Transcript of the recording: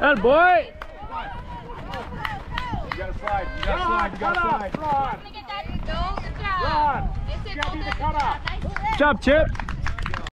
That boy. You gotta slide. You gotta slide. You gotta slide. Good. job, Chip.